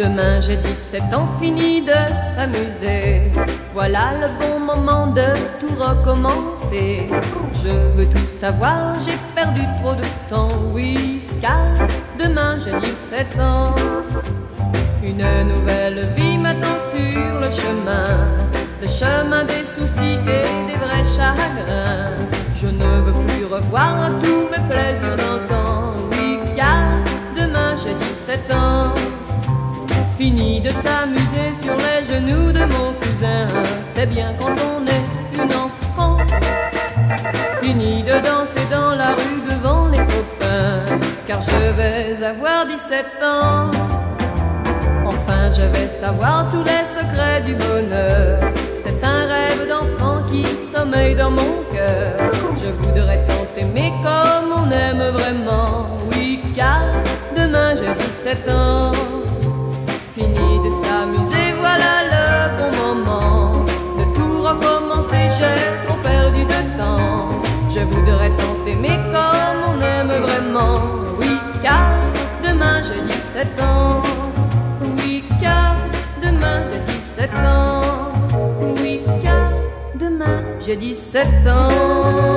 Demain j'ai 17 ans, fini de s'amuser. Voilà le bon moment de tout recommencer. Je veux tout savoir, j'ai perdu trop de temps, oui, car demain j'ai 17 ans. Une nouvelle vie m'attend sur le chemin, le chemin des soucis et des vrais chagrins. Je ne veux plus revoir mes Fini de s'amuser sur les genoux de mon cousin, c'est bien quand on est une enfant. Fini de danser dans la rue devant les copains, car je vais avoir 17 ans. Enfin, je vais savoir tous les secrets du bonheur. C'est un rêve d'enfant qui sommeille dans mon cœur. Je voudrais tant aimer comme on aime vraiment. Oui, car demain j'ai 17 ans. Je voudrais tant aimer comme on aime vraiment. Oui, car demain j'ai 17 ans. Oui, car demain j'ai 17 ans. Oui, car demain j'ai 17 ans.